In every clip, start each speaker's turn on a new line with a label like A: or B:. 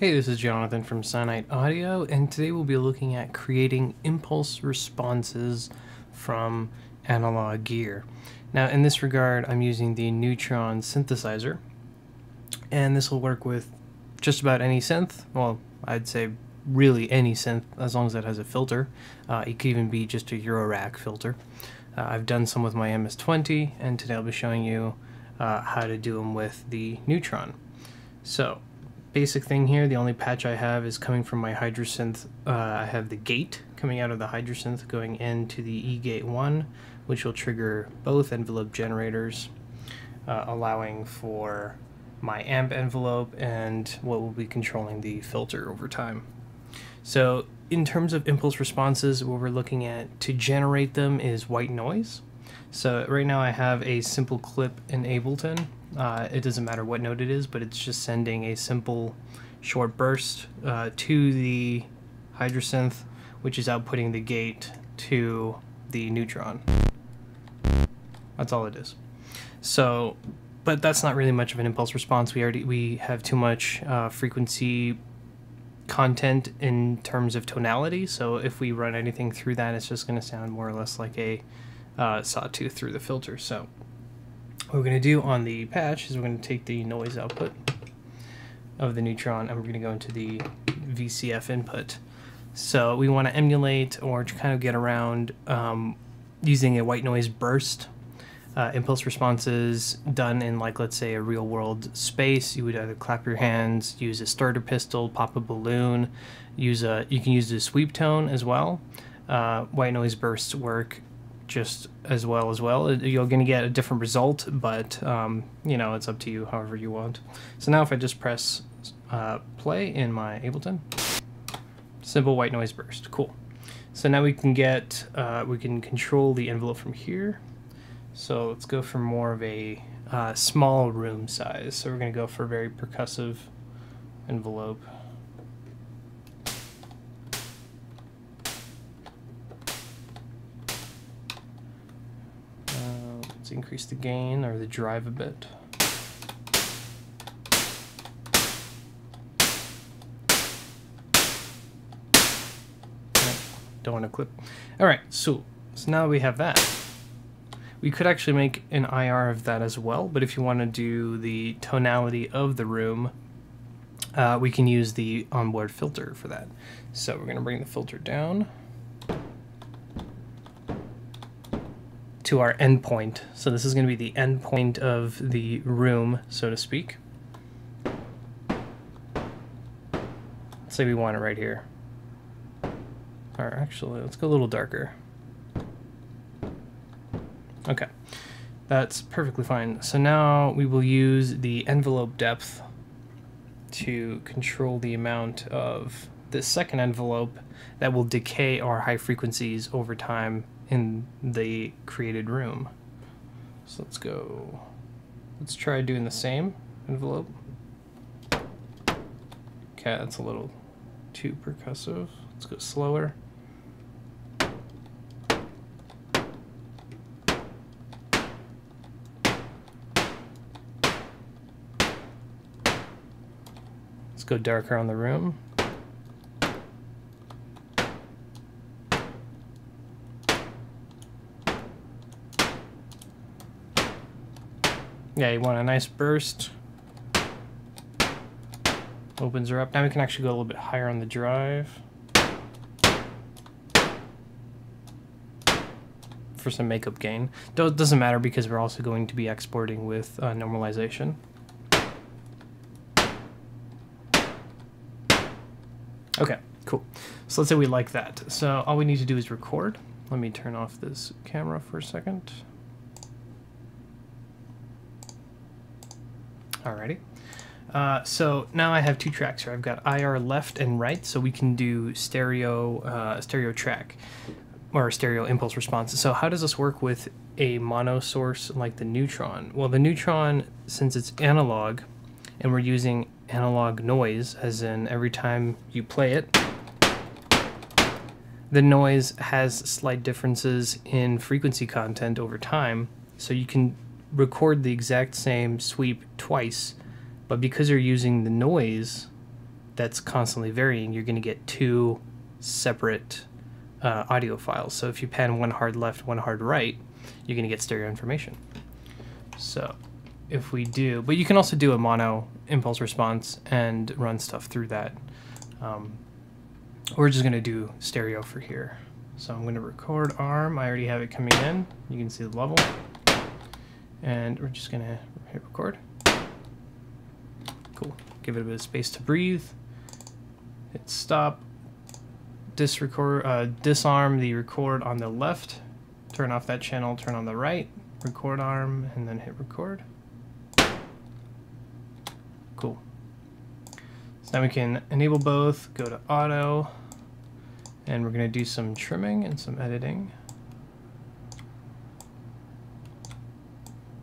A: Hey, this is Jonathan from Synite Audio, and today we'll be looking at creating impulse responses from analog gear. Now, in this regard, I'm using the Neutron synthesizer, and this will work with just about any synth. Well, I'd say really any synth, as long as it has a filter. Uh, it could even be just a Eurorack filter. Uh, I've done some with my MS-20, and today I'll be showing you uh, how to do them with the Neutron. So, basic thing here, the only patch I have is coming from my Hydrasynth. Uh, I have the gate coming out of the Hydrasynth going into the E-gate 1, which will trigger both envelope generators, uh, allowing for my amp envelope and what will be controlling the filter over time. So in terms of impulse responses, what we're looking at to generate them is white noise. So right now I have a simple clip in Ableton uh, it doesn't matter what note it is, but it's just sending a simple short burst uh, to the Hydrasynth, which is outputting the gate to the neutron. That's all it is. So, but that's not really much of an impulse response. We already we have too much uh, frequency content in terms of tonality. So if we run anything through that, it's just going to sound more or less like a uh, sawtooth through the filter. So what we're going to do on the patch is we're going to take the noise output of the neutron and we're going to go into the VCF input. So we want to emulate or to kind of get around um, using a white noise burst. Uh, impulse responses done in like let's say a real world space you would either clap your hands use a starter pistol pop a balloon use a you can use the sweep tone as well uh, white noise bursts work just as well as well. You're going to get a different result, but um, you know it's up to you however you want. So now if I just press uh, play in my Ableton, simple white noise burst, cool. So now we can get, uh, we can control the envelope from here. So let's go for more of a uh, small room size. So we're going to go for a very percussive envelope. Let's increase the gain or the drive a bit. Don't want to clip. All right, so, so now we have that. We could actually make an IR of that as well, but if you want to do the tonality of the room, uh, we can use the onboard filter for that. So we're going to bring the filter down. To our endpoint. So this is going to be the endpoint of the room, so to speak. Let's say we want it right here. Or actually, let's go a little darker. Okay, that's perfectly fine. So now we will use the envelope depth to control the amount of this second envelope that will decay our high frequencies over time in the created room. So let's go, let's try doing the same envelope. Okay, that's a little too percussive. Let's go slower. Let's go darker on the room. Yeah, you want a nice burst. Opens her up. Now we can actually go a little bit higher on the drive. For some makeup gain. It doesn't matter because we're also going to be exporting with uh, normalization. Okay, cool. So let's say we like that. So all we need to do is record. Let me turn off this camera for a second. Alrighty. Uh, so now I have two tracks here. I've got IR left and right, so we can do stereo uh, stereo track or stereo impulse response. So how does this work with a mono source like the Neutron? Well, the Neutron, since it's analog, and we're using analog noise, as in every time you play it, the noise has slight differences in frequency content over time. So you can record the exact same sweep twice, but because you're using the noise that's constantly varying, you're going to get two separate uh, audio files. So if you pan one hard left, one hard right, you're going to get stereo information. So if we do, but you can also do a mono impulse response and run stuff through that. Um, we're just going to do stereo for here. So I'm going to record arm. I already have it coming in. You can see the level. And we're just to hit record. Cool. Give it a bit of space to breathe. Hit stop. Disrecord, uh, disarm the record on the left. Turn off that channel, turn on the right. Record arm, and then hit record. Cool. So now we can enable both, go to auto, and we're to do some trimming and some editing.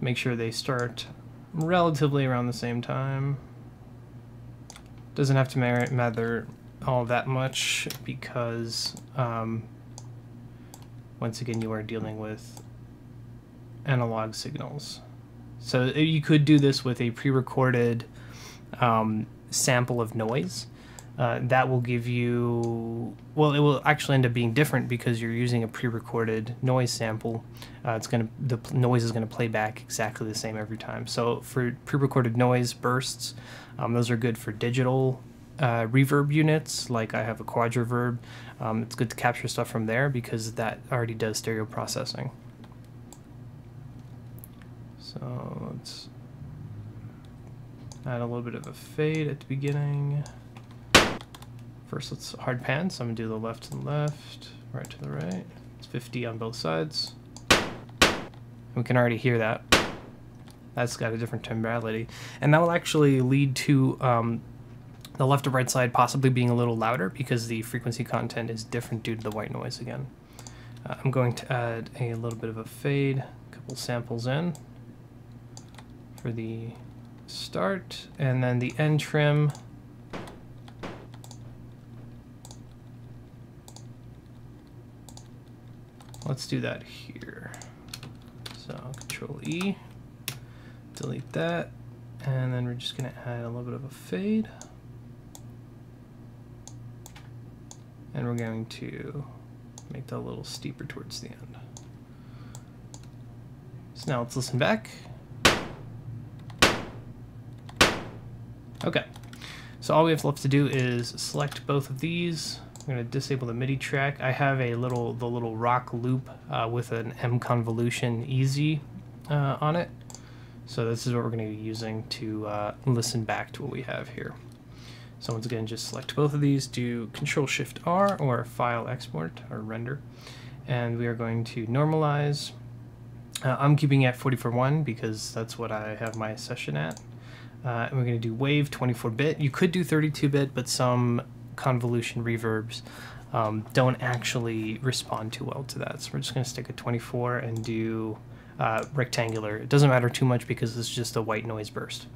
A: Make sure they start relatively around the same time. Doesn't have to matter all that much because um, once again you are dealing with analog signals. So uh, you could do this with a pre-recorded um, sample of noise. Uh, that will give you well it will actually end up being different because you're using a pre-recorded noise sample. Uh, it's to the noise is going to play back exactly the same every time. So for pre-recorded noise bursts um, those are good for digital uh, reverb units like I have a quad reverb um, it's good to capture stuff from there because that already does stereo processing. So let's add a little bit of a fade at the beginning First, let's hard pan. So I'm gonna do the left to the left, right to the right. It's 50 on both sides. We can already hear that. That's got a different temporality. And that will actually lead to um, the left or right side possibly being a little louder because the frequency content is different due to the white noise again. Uh, I'm going to add a little bit of a fade, a couple samples in for the start, and then the end trim Let's do that here. So control E, delete that, and then we're just gonna add a little bit of a fade. And we're going to make that a little steeper towards the end. So now let's listen back. Okay, so all we have left to do is select both of these, I'm going to disable the MIDI track. I have a little the little rock loop uh, with an MConvolutionEZ uh, on it. So this is what we're going to be using to uh, listen back to what we have here. So once again, just select both of these, do Control Shift R or File Export or Render, and we are going to normalize. Uh, I'm keeping at 44.1 because that's what I have my session at. Uh, and we're going to do Wave 24-bit. You could do 32-bit, but some convolution reverbs um, don't actually respond too well to that. So we're just going to stick a 24 and do uh, rectangular. It doesn't matter too much because it's just a white noise burst.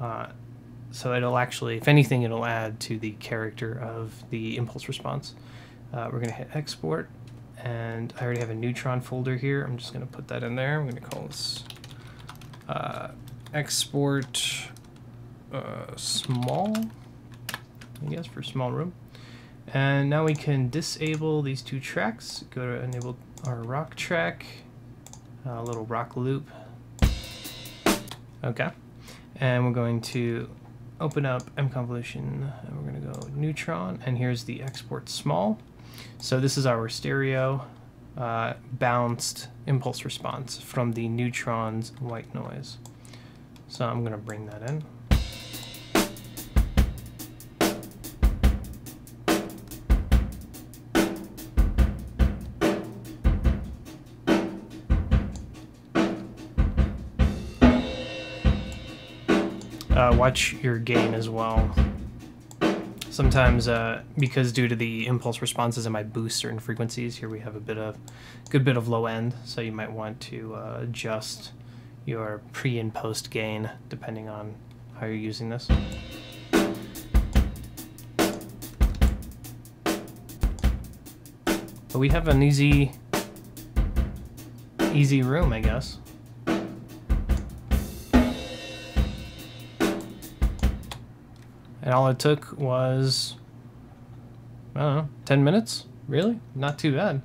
A: Uh, so it'll actually, if anything, it'll add to the character of the impulse response. Uh, we're going to hit export and I already have a neutron folder here. I'm just going to put that in there. I'm going to call this uh, export uh, small. I guess, for small room. And now we can disable these two tracks. Go to enable our rock track, a little rock loop. Okay. And we're going to open up mconvolution and we're going to go neutron and here's the export small. So this is our stereo uh, bounced impulse response from the neutron's white noise. So I'm going to bring that in. Uh, watch your gain as well. Sometimes, uh, because due to the impulse responses, it might boost certain frequencies. Here we have a bit of, good bit of low end, so you might want to uh, adjust your pre and post gain depending on how you're using this. But we have an easy, easy room, I guess. And all it took was, I don't know, 10 minutes? Really? Not too bad.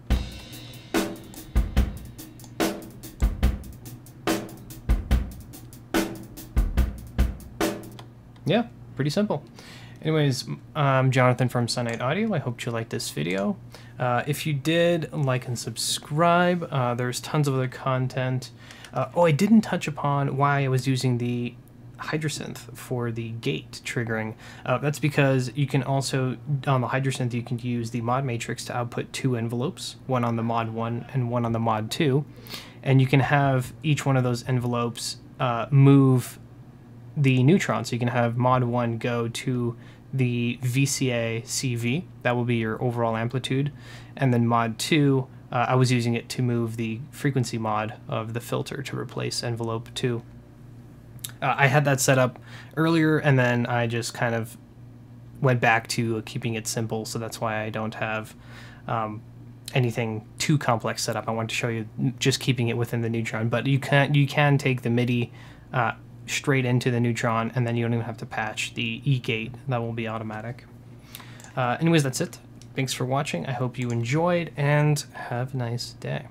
A: Yeah, pretty simple. Anyways, I'm Jonathan from Synite Audio. I hope you liked this video. Uh, if you did, like and subscribe. Uh, there's tons of other content. Uh, oh, I didn't touch upon why I was using the Hydrasynth for the gate triggering. Uh, that's because you can also, on the Hydrasynth, you can use the mod matrix to output two envelopes, one on the mod 1 and one on the mod 2. And you can have each one of those envelopes uh, move the neutron. So you can have mod 1 go to the VCA CV, that will be your overall amplitude, and then mod 2, uh, I was using it to move the frequency mod of the filter to replace envelope 2. Uh, I had that set up earlier, and then I just kind of went back to keeping it simple, so that's why I don't have um, anything too complex set up. I wanted to show you just keeping it within the neutron, but you can you can take the MIDI uh, straight into the neutron, and then you don't even have to patch the E gate. That will be automatic. Uh, anyways, that's it. Thanks for watching. I hope you enjoyed, and have a nice day.